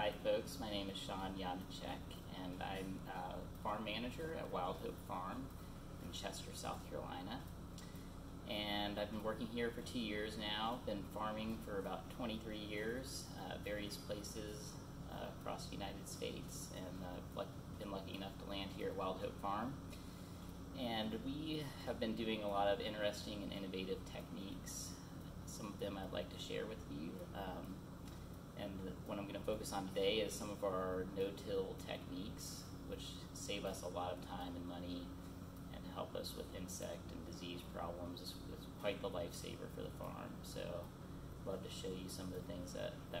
Hi, folks. My name is Shawn Janacek, and I'm uh, farm manager at Wild Hope Farm in Chester, South Carolina. And I've been working here for two years now. Been farming for about 23 years, uh, various places uh, across the United States, and uh, been lucky enough to land here at Wild Hope Farm. And we have been doing a lot of interesting and innovative techniques. Some of them I'd like to share with you. Um, and what I'm going to focus on today is some of our no-till techniques, which save us a lot of time and money and help us with insect and disease problems. It's, it's quite the lifesaver for the farm. So love to show you some of the things that, that